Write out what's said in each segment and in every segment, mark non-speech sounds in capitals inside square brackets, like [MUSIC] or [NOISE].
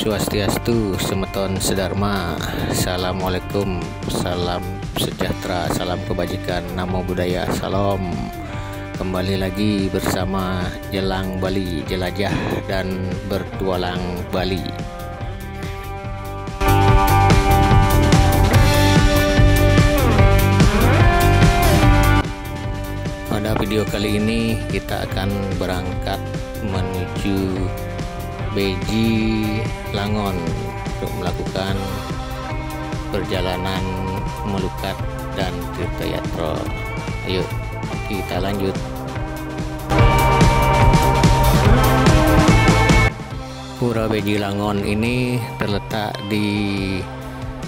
Swastiastu, Semeton Sedharma, Assalamualaikum, salam sejahtera, salam kebajikan, namo budaya, salam. Kembali lagi bersama Jelang Bali, jelajah dan bertualang Bali. Pada video kali ini kita akan berangkat menuju Beji Langon untuk melakukan perjalanan melukat dan Tirta Ayo kita lanjut. Pura Beji Langon ini terletak di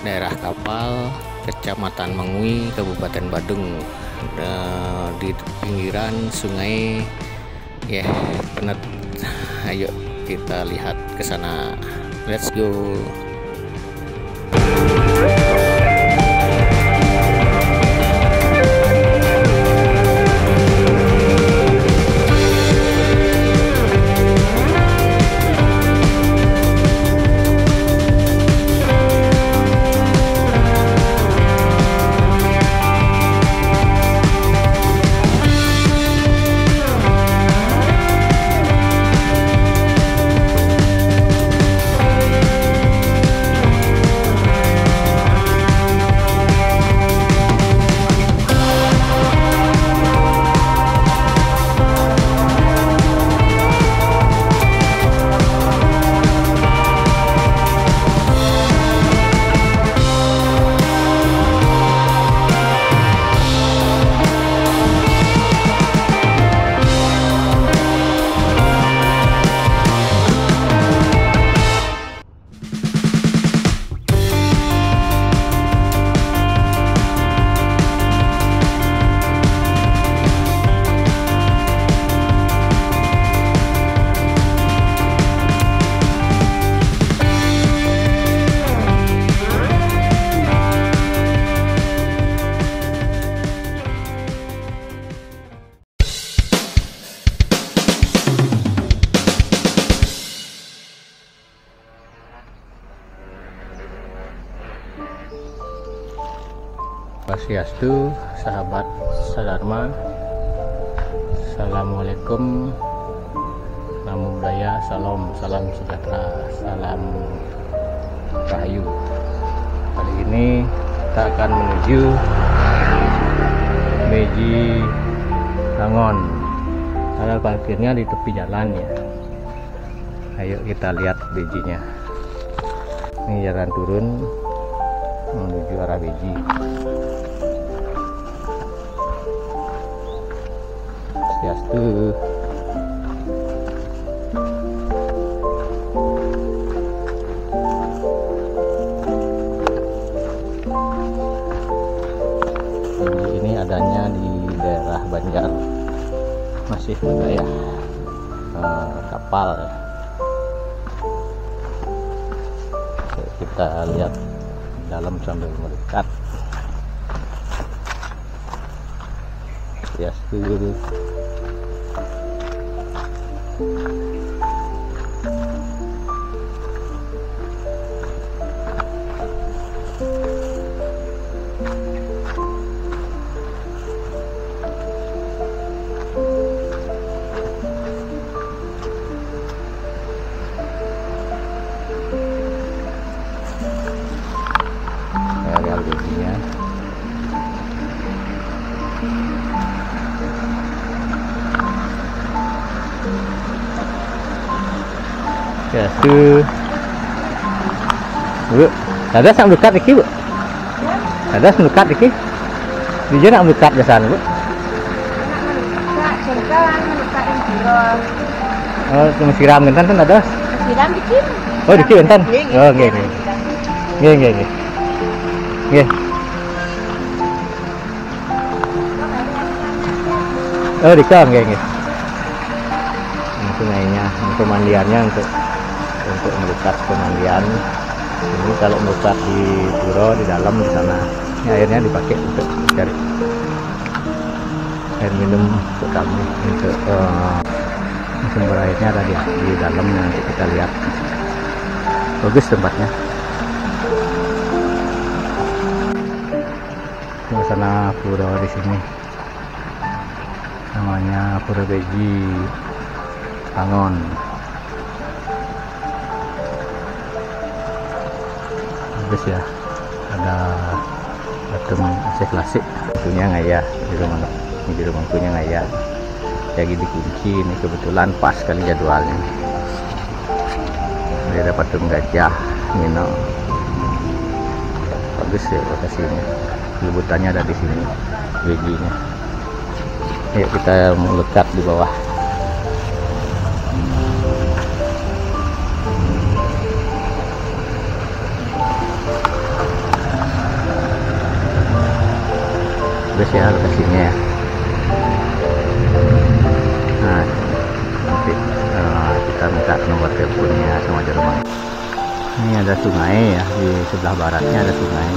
daerah Kapal, Kecamatan Mengui, Kabupaten Badung, di pinggiran sungai ya penet [LAUGHS] ayo kita lihat ke sana. Let's go Swastiastu, sahabat Sadharma. Assalamualaikum. Namo budaya, salam, salam sejahtera, salam rahayu. Kali ini kita akan menuju Meji Rangon. Karena parkirnya di tepi jalan ya. Ayo kita lihat bejinya. Ini jalan turun menuju arah beji. Swastiastu. ini adanya di daerah Banjar masih wilayah eh, kapal kita lihat dalam sambil mendekat Swastiastu. areal ya tuh bu ada nak mendekat lagi bu ada mendekat lagi dia nak mendekat ke sana bu oh cuma siram kan kan ada Siram dikit. oh dikit nggih. oh nggih nggih nggih nggih nggih nggih Oh, di kam kayak gitu. Ini sungainya, ini pemandiannya untuk untuk melukat pemandian. Ini kalau melukat di pura di dalam di sana, ini airnya dipakai untuk cari air minum untuk kamu untuk eh, sumber airnya ada di, di dalam nanti kita lihat bagus tempatnya suasana pura di sini. Namanya Pura Beji Angon bagus ya ada patung Aceh klasik punya ngaya di rumah di rumah punya ngaya lagi dikunci ini kebetulan pas kali jadwalnya. Ini ada patung gajah Mino bagus ya lokasinya liputannya ada di sini bejinya yuk kita melekat di bawah. Bagus ya lokasinya ya. Nah nanti uh, kita minta nomor teleponnya sama Jerman ini ada sungai ya di sebelah baratnya ada sungai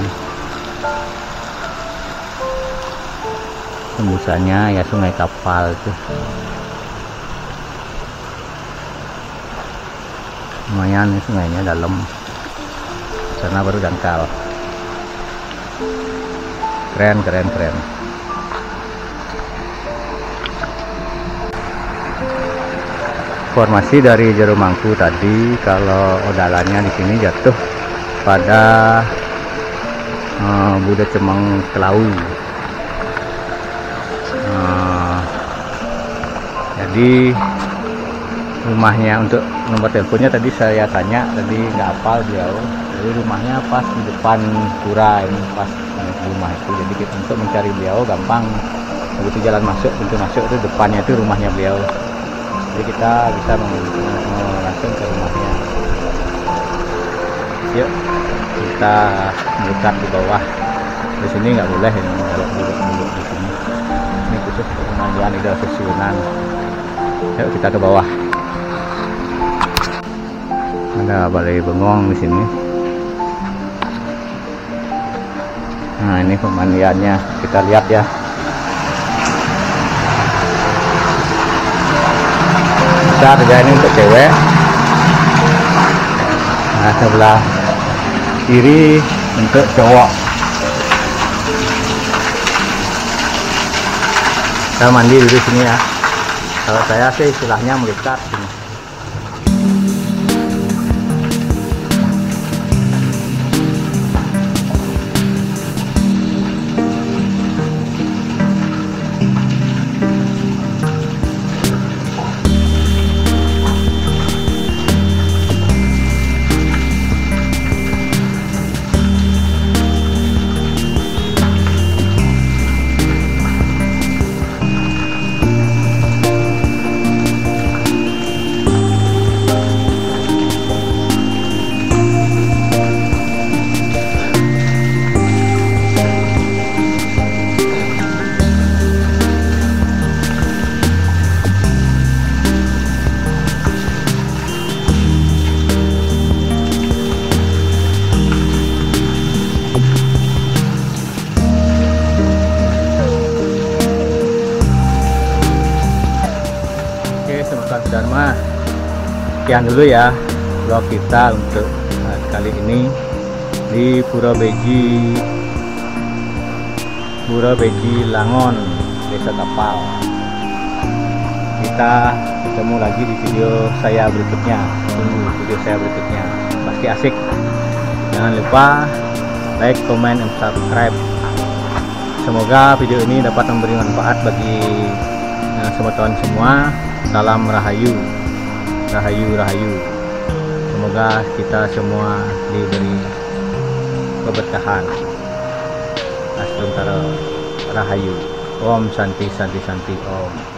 tembusannya ya sungai kapal tuh lumayan sungainya dalam. Karena baru dangkal. Keren keren keren. Informasi dari Jero Mangku tadi kalau odalannya di sini jatuh pada uh, Buddha Cemeng Kelau. Jadi rumahnya untuk nomor teleponnya tadi saya tanya tadi nggak hafal beliau. Jadi rumahnya pas di depan pura ini pas rumah itu. Jadi kita untuk mencari beliau gampang. Begitu jalan masuk pintu masuk itu depannya itu rumahnya beliau. Jadi kita bisa langsung ke rumahnya. Yuk kita mendekat di bawah. Di sini nggak boleh ini kalau duduk-duduk di sini. Ini khusus pemandian ida susunan yuk kita ke bawah. Ada balai bengong di sini. Nah ini pemandiannya. Kita lihat ya. Besar ya ini untuk cewek. Nah sebelah kiri untuk cowok. Kita mandi dulu sini ya kalau saya sih istilahnya melikat sekian dulu ya vlog kita untuk kali ini di Pura Beji Pura Beji Langon Desa Kapal kita ketemu lagi di video saya berikutnya. Tunggu video saya berikutnya. Pasti asik. Jangan lupa like, comment, dan subscribe. Semoga video ini dapat memberi manfaat bagi uh, semua teman semua. Salam rahayu rahayu rahayu. Semoga kita semua diberi keberkahan. Astrum Rahayu. Om Santi Santi Santi Om